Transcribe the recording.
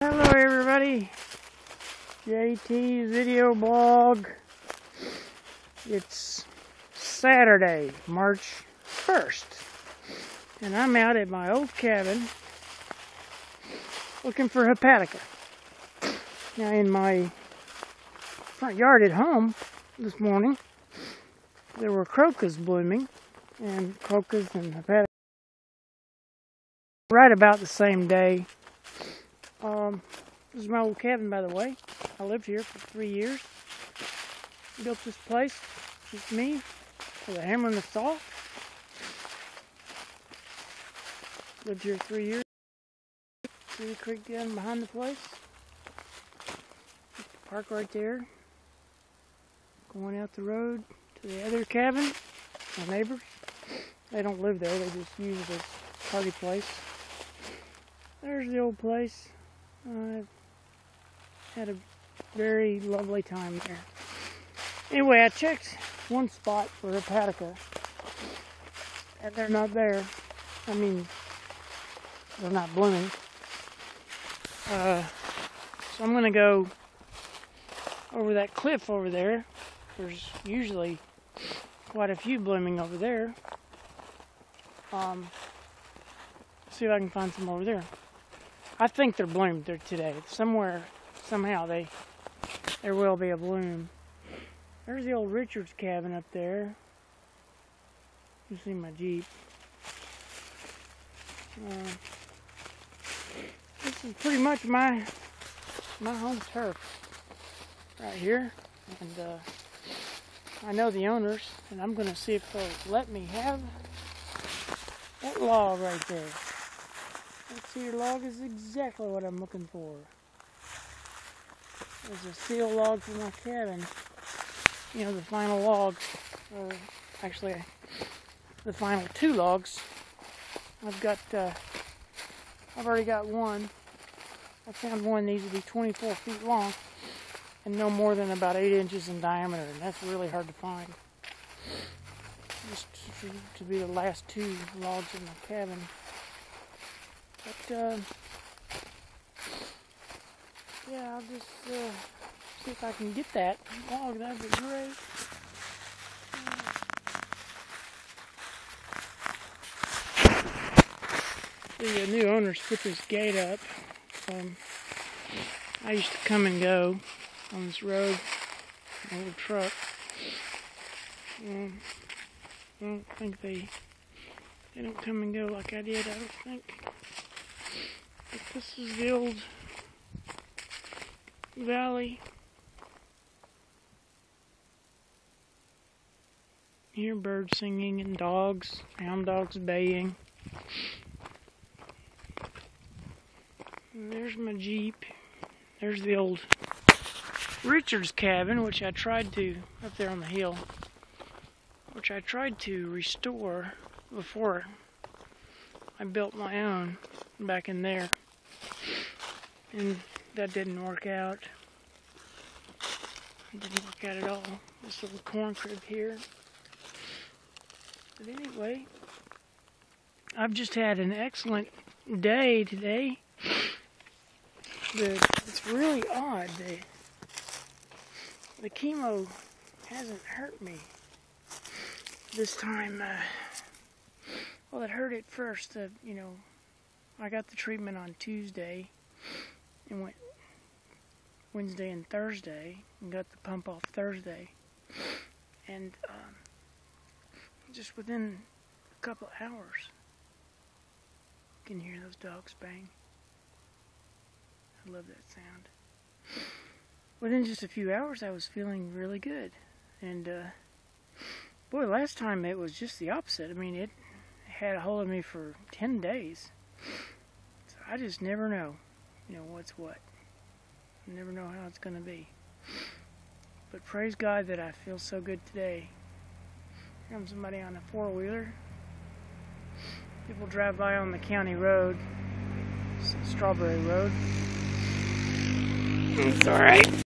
Hello everybody, JT video blog. It's Saturday, March 1st, and I'm out at my old cabin looking for hepatica. Now in my front yard at home this morning, there were crocus blooming, and crocus and hepatica right about the same day um, this is my old cabin, by the way. I lived here for three years. Built this place, just me, with a hammer and a saw. Lived here three years. See the creek down behind the place. Park right there. Going out the road to the other cabin. My neighbors. They don't live there, they just use as party place. There's the old place. I had a very lovely time there. Anyway, I checked one spot for hepatica, and they're not there. I mean, they're not blooming. Uh, so I'm going to go over that cliff over there. There's usually quite a few blooming over there. Um, see if I can find some over there. I think they're bloomed there today. Somewhere, somehow, they there will be a bloom. There's the old Richards cabin up there. You see my Jeep. Uh, this is pretty much my my home turf right here, and uh, I know the owners, and I'm going to see if they'll let me have that log right there. That cedar log is exactly what I'm looking for. There's a seal log for my cabin. You know, the final log. Or actually, the final two logs. I've got, uh, I've already got one. I found one needs to be 24 feet long and no more than about 8 inches in diameter, and that's really hard to find. Just to be the last two logs in my cabin. But, uh, yeah, I'll just uh, see if I can get that log. That'd be great. The new owners put this gate up. Um, I used to come and go on this road, my old truck. Um, I don't think they they don't come and go like I did. I don't think. But this is the old valley. You Hear birds singing and dogs, hound dogs baying. And there's my Jeep. There's the old Richard's cabin, which I tried to, up there on the hill, which I tried to restore before I built my own back in there and that didn't work out. It didn't work out at all. This little corn crib here. But anyway, I've just had an excellent day today. The, it's really odd. The, the chemo hasn't hurt me this time. Uh, it hurt at first. Uh, you know, I got the treatment on Tuesday and went Wednesday and Thursday and got the pump off Thursday. And um, just within a couple of hours, you can hear those dogs bang. I love that sound. Within just a few hours, I was feeling really good. And uh, boy, last time it was just the opposite. I mean, it had a hold of me for 10 days. So I just never know you know, what's what. You never know how it's going to be. But praise God that I feel so good today. Here comes somebody on a four-wheeler. People drive by on the county road. Strawberry Road. It's alright.